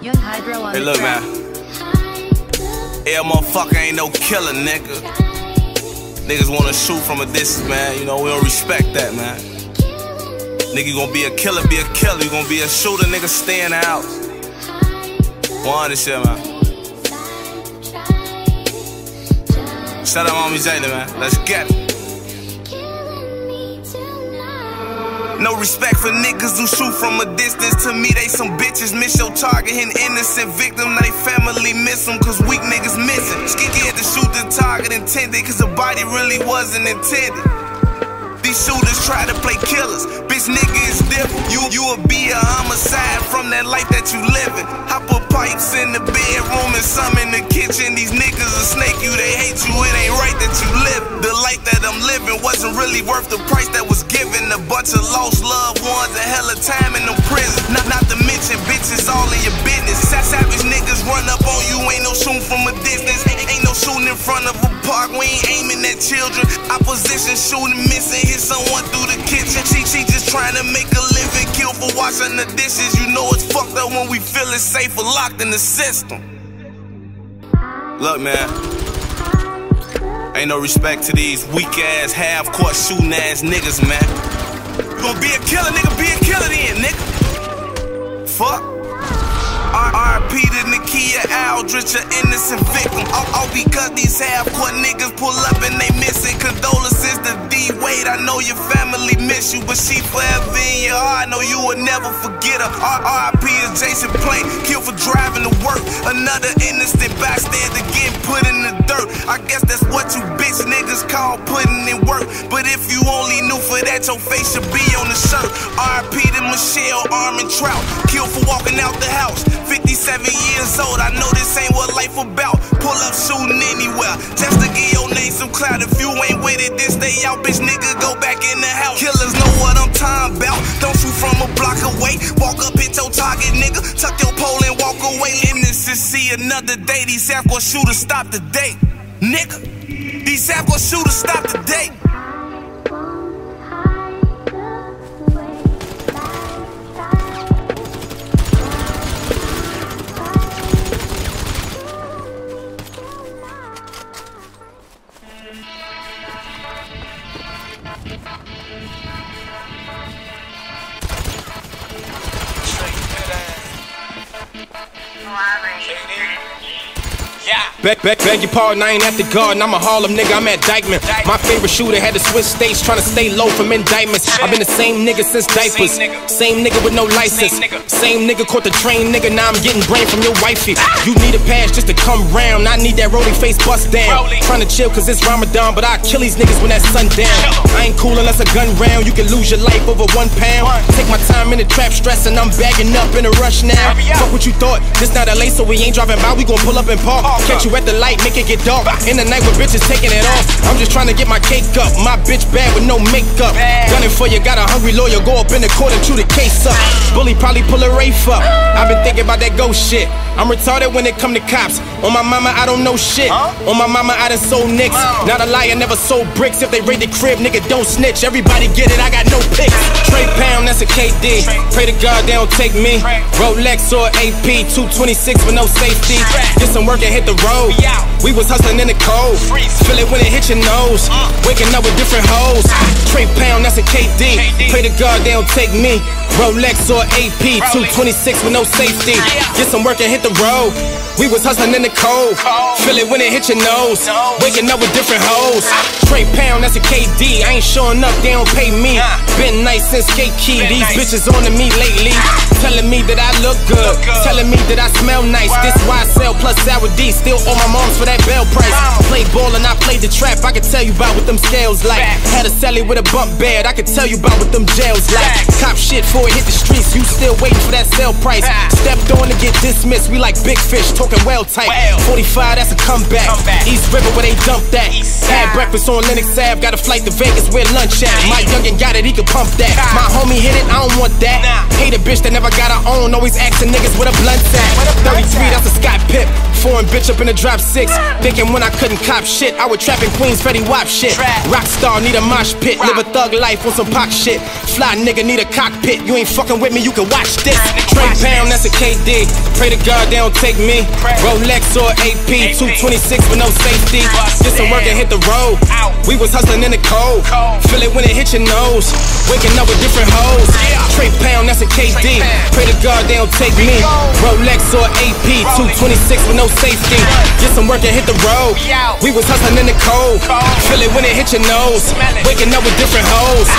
Young Hydro on Hey, look, man. Air motherfucker ain't no killer, nigga. Niggas wanna shoot from a distance, man. You know, we don't respect that, man. Nigga, you gonna be a killer, be a killer. You gonna be a shooter, nigga, stay in the house. One this shit, man. Shout out Mommy Jada, man. Let's get it. No respect for niggas who shoot from a distance. To me, they some bitches. Miss your target, an innocent victim. They family miss them, cause weak niggas missing. Skiki had to shoot the target intended, cause the body really wasn't intended. These shooters try to play killers. Bitch, nigga is different. You, you will be a homicide from that life that you living. Hop up pipes in the bedroom and some in the kitchen. These niggas will snake you, they hate you. It ain't right that you live. The life that I'm living wasn't really worth the price that was given. A bunch of lost loved ones and hella time in the prison. Front of a park, we ain't aiming at children. Opposition shooting, missing, hit someone through the kitchen. She, she just trying to make a living, kill for washing the dishes. You know it's fucked up when we feel it safe or locked in the system. Look, man. Ain't no respect to these weak ass, half court shooting ass niggas, man. You gonna be a killer, nigga, be a killer then, nigga. Fuck. RP to Nakia Aldrich, an innocent victim. All, all because these half-court niggas pull up and they missing. Condolences to D Wade. I know your family miss you, but she forever in your heart. I know you will never forget her. R- RP is Jason Plain, killed for driving to work. Another innocent bystander getting put in the dirt. I guess that's what you bitch niggas call putting in work. But if you only knew for that, your face should be on the shirt. RP to Michelle Armin Trout, killed for walking out the house. 57 years old, I know this ain't what life about. Pull up shooting anywhere, just to give your name some clout. If you ain't with it, then out, bitch, nigga, go back in the house. Killers know what I'm talking about. Don't shoot from a block away. Walk up, hit your target, nigga. Tuck your pole and walk away. Innocent, see another day. These half-court shooters stop the day, nigga. These half-court shooters stop the day. collaboration Beg, beg, beg your pardon, I ain't at the garden. I'm a Harlem nigga, I'm at Dyckman. My favorite shooter had to switch states, trying to stay low from indictments. I've been the same nigga since diapers. Same nigga with no license. Same nigga caught the train, nigga. Now I'm getting brain from your wifey. You need a pass just to come round. I need that rolling face bust down. Trying to chill cause it's Ramadan, but I kill these niggas when that sun down. I ain't cool unless a gun round. You can lose your life over one pound. Take my time in the trap, stressing. I'm bagging up in a rush now. Fuck what you thought. This not LA, so we ain't driving by. We gon' pull up and park. Catch you at the light, make it get dark. In the night with bitches taking it off. I'm just trying to get my cake up. My bitch bad with no makeup. Gunning for you, got a hungry lawyer. Go up in the court and chew the case up. Bully probably pull a Rafe up. I've been thinking about that ghost shit. I'm retarded when it come to cops. On my mama, I don't know shit. On my mama, I done sold nicks. Not a liar, never sold bricks. If they raid the crib, nigga, don't snitch. Everybody get it, I got no picks. Trey Pound, that's a KD. Pray to God they don't take me. Rolex or AP, 226 with no safety. Get some work and hit the road. We was hustling in the cold. Feel it when it hit your nose. Waking up with different hoes. Trey Pound, that's a KD. Pray to God they don't take me. Rolex or AP, 226 with no safety. Get some work and hit the road. We was hustling in the cold. Feel it when it hit your nose. Waking up with different hoes. Trey Pound, that's a KD. I ain't showing up, they don't pay me. Been nice since skate key. These bitches on to me lately. Telling me that I look good. Telling me that I smell nice. This why I sell plus sour D. Still on my mom's for that bell price. Play ball and I played the trap. I can tell you about what them scales like. Had a celly with a bump bed. I can tell you about what them jails like. Cop shit before it hit the streets. You still waiting for that sale price. Stepped on to get dismissed. We like big fish, talking well tight. 45, that's a comeback. East River where they dump that. Had breakfast on Lenox Ave. Got a flight to Vegas where lunch at. My youngin' got it, he can pump that. My homie hit it, I don't want that. Hate a bitch that never got her own. Always asking niggas with a blunt at. 33, that's a Scott Pip. Foreign bitch up in the drop six. Thinking when I couldn't cop shit, I would trap in Queens, Fetty Wap shit. Rockstar need a mosh pit. Live a thug life on some pop shit. Fly nigga need a cockpit. You ain't fucking with me, you can watch this. Trey Pound, that's a KD. Pray to God they don't take me. Rolex or AP, 226 with no safety. Get some work and hit the road. We was hustling in the cold. Feel it when it hit your nose. Waking up with different hoes. Trey Pound, that's a KD. Pray to God they don't take me. Rolex or AP, 226 with no safety. Get some work and hit the road. We was hustling in the cold. Feel it when it hit your nose. Waking up with different hoes.